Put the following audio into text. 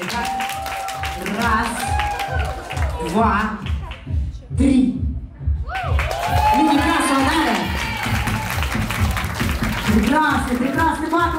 Итак, раз, два, три. Люди, красиво, далее. Прекрасный, прекрасный мат.